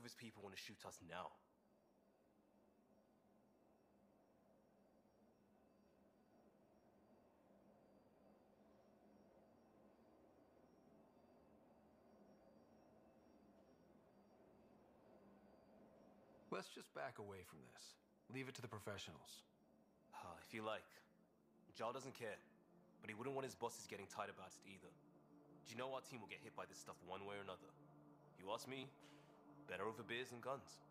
of his people want to shoot us now? Let's just back away from this. Leave it to the professionals. Uh, if you like. Zhao doesn't care, but he wouldn't want his bosses getting tight about it either. Do you know our team will get hit by this stuff one way or another? You ask me, better over beers and guns.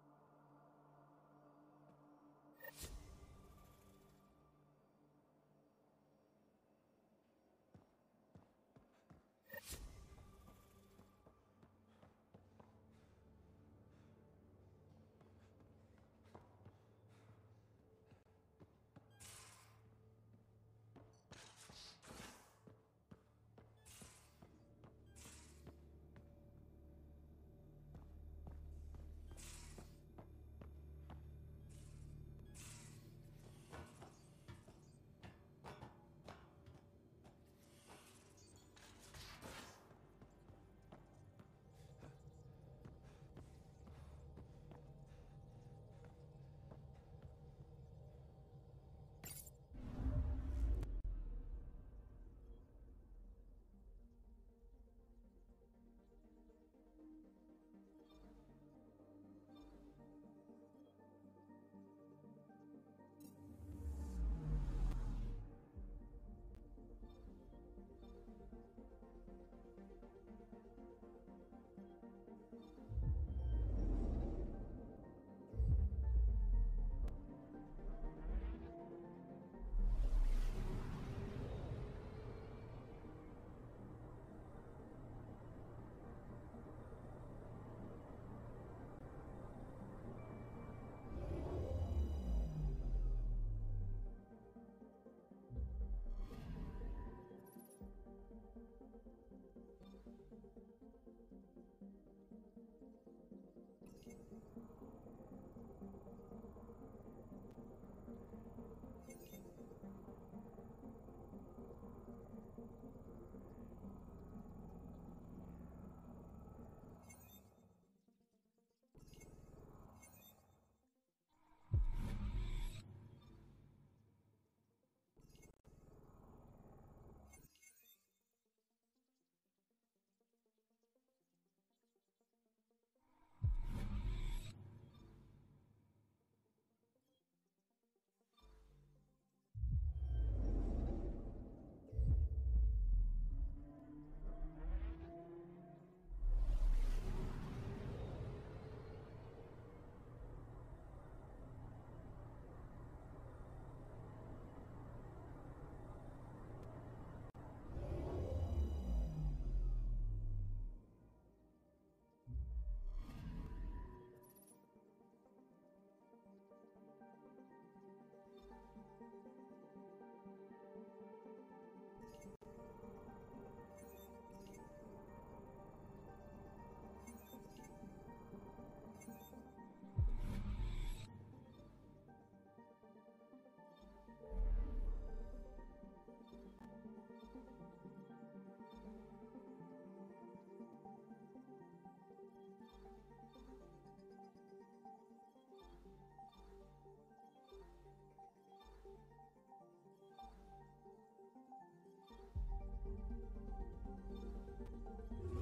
Thank you.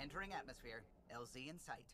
Entering atmosphere. LZ in sight.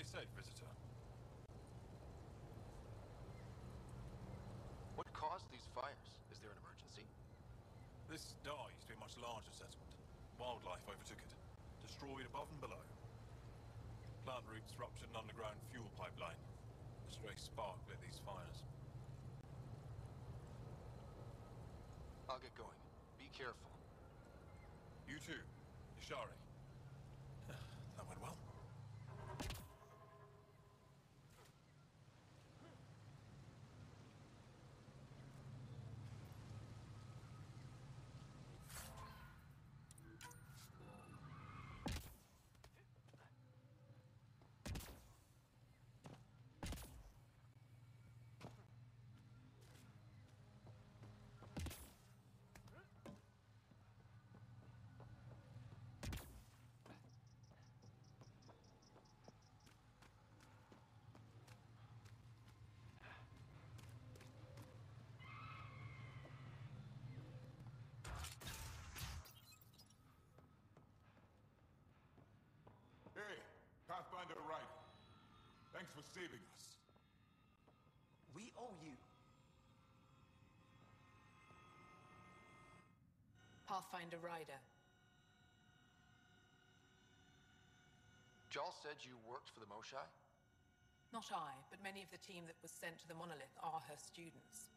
Stay safe, visitor. What caused these fires? Is there an emergency? This Dar used to be a much larger settlement. Wildlife overtook it, destroyed above and below. Plant roots ruptured an underground fuel pipeline. A stray spark lit these fires. I'll get going. Be careful. You too, Ishari. That went well. Hey, Pathfinder Ryder. Thanks for saving us. We owe you. Pathfinder Ryder. Jaal said you worked for the Moshae? Not I, but many of the team that was sent to the monolith are her students.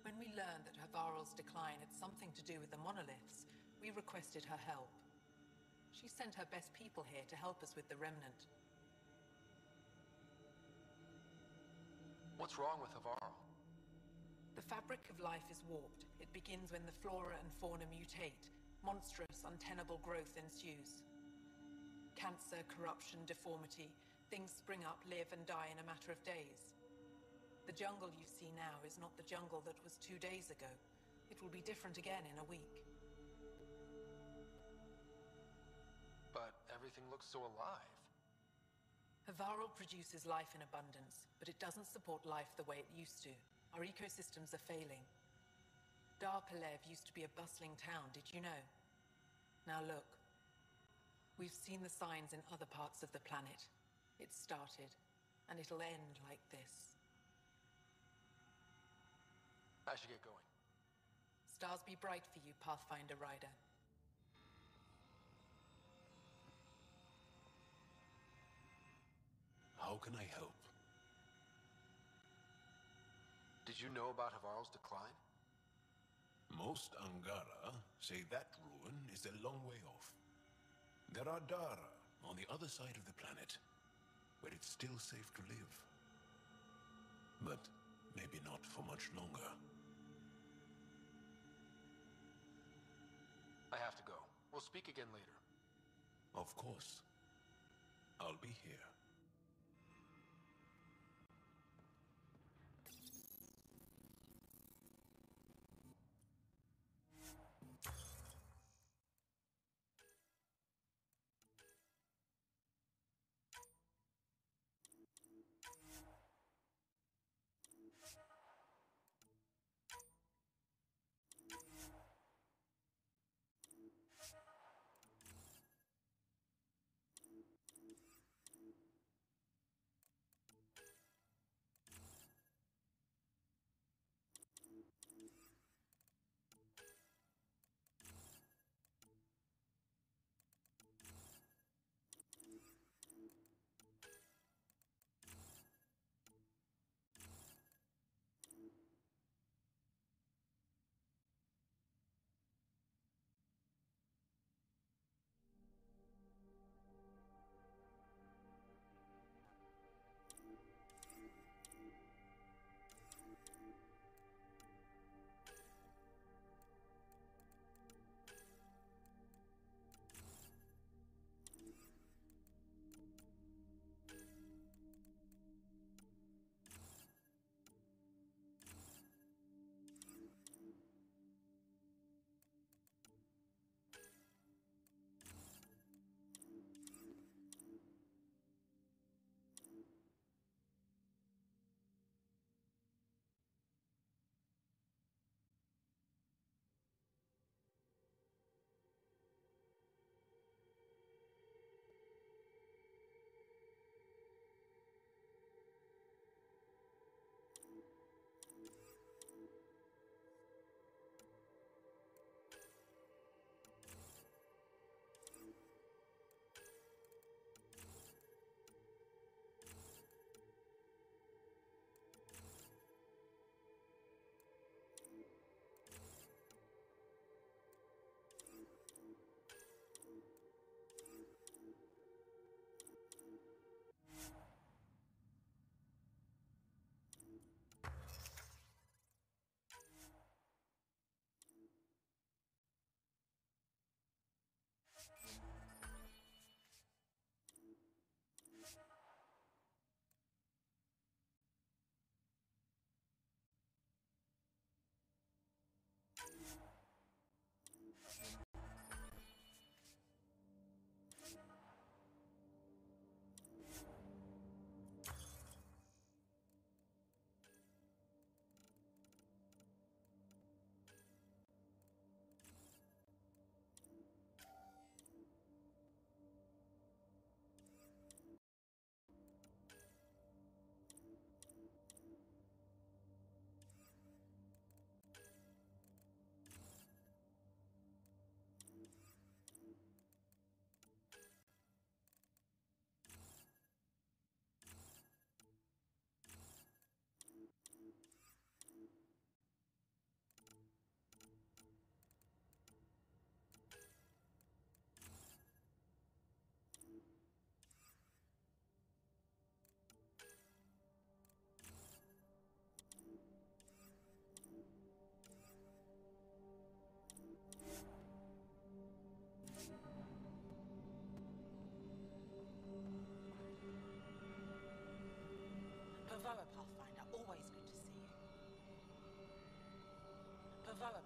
When we learned that Havarl's decline had something to do with the monoliths, we requested her help. She sent her best people here to help us with the remnant. What's wrong with Havarl? The fabric of life is warped. It begins when the flora and fauna mutate. Monstrous, untenable growth ensues. Cancer, corruption, deformity. Things spring up, live, and die in a matter of days. The jungle you see now is not the jungle that was two days ago. It will be different again in a week. But everything looks so alive. Havarl produces life in abundance, but it doesn't support life the way it used to. Our ecosystems are failing. Dar Pelev used to be a bustling town, did you know? Now look. We've seen the signs in other parts of the planet. It started, and it'll end like this. I should get going. Stars be bright for you, Pathfinder Ryder. How can I help? Did you know about Havarl's decline? Most Angara say that ruin is a long way off. There are Dara on the other side of the planet, where it's still safe to live. But maybe not for much longer. I have to go. We'll speak again later. Of course. I'll be here. Pavoa Pathfinder, always good to see you. Pavoa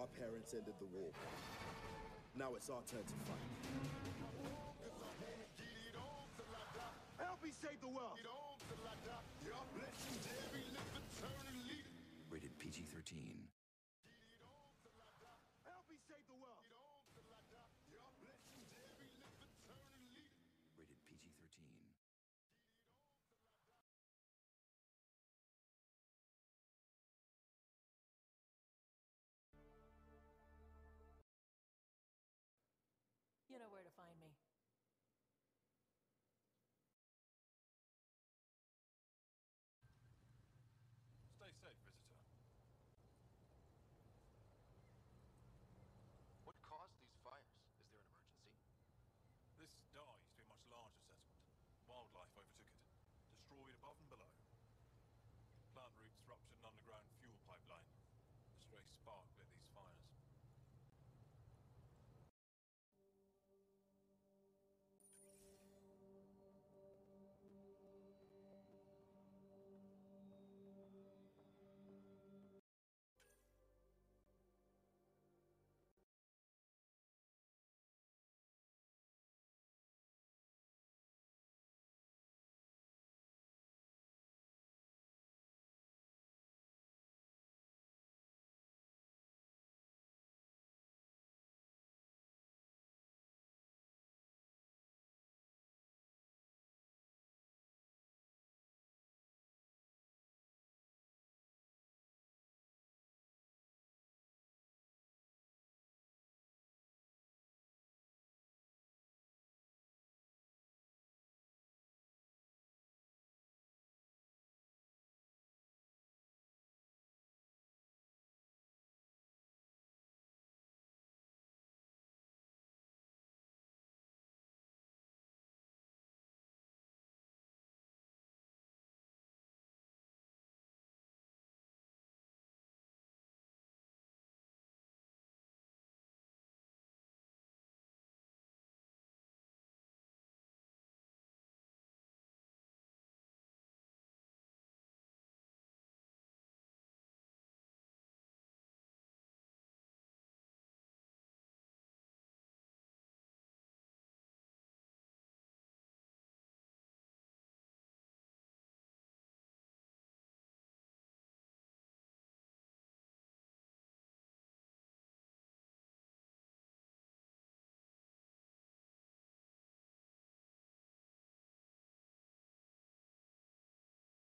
our parents ended the war. Now it's our turn to fight. Help me save the world! Rated PG-13.